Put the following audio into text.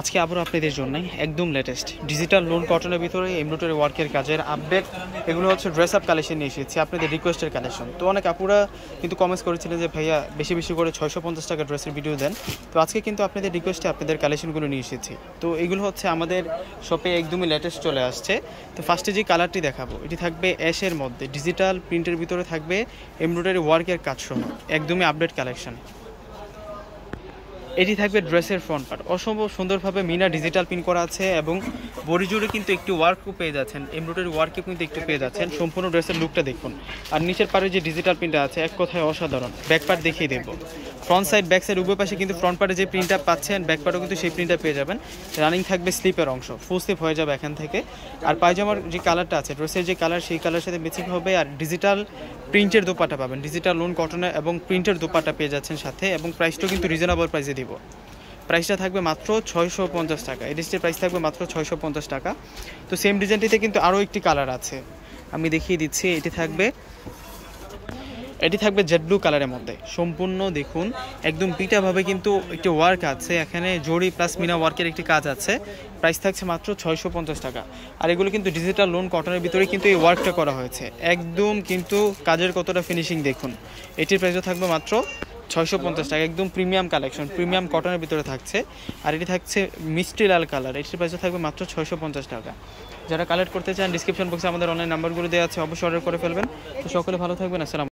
আজকে আবারও আপনাদের জন্য একদম লেটেস্ট ডিজিটাল লোন কটনের ভিতরে এমব্রয়ডারি ওয়ার্কের কাজের আপডেট এগুলো হচ্ছে ড্রেস আপ কালেকশন নিয়ে এসেছি, আপনাদের রিকোয়েস্টের কালেকশন তো অনেক আপুরা কিন্তু কমেন্টস করেছিলেন যে, ভাইয়া, বেশি বেশি করে ছয়শো পঞ্চাশ টাকা ড্রেসের ভিডিও দেন। তো আজকে কিন্তু আপনাদের রিকোয়েস্টে আপনাদের কালেকশনগুলো নিয়ে এসেছি। তো এগুলো হচ্ছে আমাদের শপে একদমই লেটেস্ট চলে আসছে। তো ফার্স্টে যে কালারটি দেখাবো, এটি থাকবে অ্যাশের মধ্যে। ডিজিটাল প্রিন্টের ভিতরে থাকবে এমব্রয়ডারি ওয়ার্কের কাজ সহ একদমই আপডেট কালেকশন এটি থাকবে ড্রেসের ফ্রন্ট পার্ট। অসম্ভব সুন্দরভাবে মিনা ডিজিটাল পিন করা আছে এবং বডি জুড়ে কিন্তু একটি ওয়ার্কও পেয়ে যাচ্ছেন। এমব্রয়ডারি ওয়ার্কও কিন্তু একটু পেয়ে যাচ্ছেন। সম্পূর্ণ ড্রেসের লুকটা দেখুন। আর নিচের পারে যে ডিজিটাল পিনটা আছে, এক কথায় অসাধারণ। ব্যাক পার্ট দেখিয়ে দেবো। ফ্রন্ট সাইড ব্যাক সাইড উভয় পাশে কিন্তু ফ্রন্ট পার্টে যে প্রিন্টটা পাচ্ছেন ব্যাক পার্টও কিন্তু সেই প্রিন্টটা পেয়ে যাবেন। রানিং থাকবে স্লিপের অংশ ফুল স্লিপ হয়ে যাবে এখান থেকে। আর পায়জামার যে কালারটা আছে ড্রেসের যে কালার সেই কালার সাথে ম্যাচিং হবে আর ডিজিটাল প্রিন্টের দোপাটা পাবেন। ডিজিটাল লোন কটনের এবং প্রিন্টের দোপাটা পেয়ে যাচ্ছেন সাথে এবং প্রাইসটাও কিন্তু রিজনেবল প্রাইসে দিব। প্রাইসটা থাকবে মাত্র ছয়শো পঞ্চাশ টাকা। এই ড্রেসটির প্রাইস থাকবে মাত্র ছয়শো পঞ্চাশ টাকা। তো সেম ডিজাইনটিতে কিন্তু আরও একটি কালার আছে। আমি দেখিয়ে দিচ্ছি, এটি থাকবে এটি থাকবে জেড ব্লু কালারের মধ্যে। সম্পূর্ণ দেখুন, একদম পিটাভাবে কিন্তু একটি ওয়ার্ক আছে। এখানে জড়ি প্লাস মিনা ওয়ার্কের একটি কাজ আছে। প্রাইস থাকছে মাত্র ছয়শো পঞ্চাশ টাকা। আর এগুলো কিন্তু ডিজিটাল লোন কটনের ভিতরে কিন্তু এই ওয়ার্কটা করা হয়েছে। একদম কিন্তু কাজের কতটা ফিনিশিং দেখুন। এটির প্রাইসও থাকবে মাত্র ছয়শো পঞ্চাশ টাকা। একদম প্রিমিয়াম কালেকশন প্রিমিয়াম কটনের ভিতরে থাকছে। আর এটি থাকছে মিষ্টি লাল কালার এটির প্রাইসও থাকবে মাত্র ছয়শো পঞ্চাশ টাকা। যারা কালেক্ট করতে চান ডিসক্রিপশন বক্সে আমাদের অনলাইন নাম্বারগুলো দেওয়া আছে, অবশ্যই অর্ডার করে ফেলবেন। তো সকলে ভালো থাকবেন, আসসালাম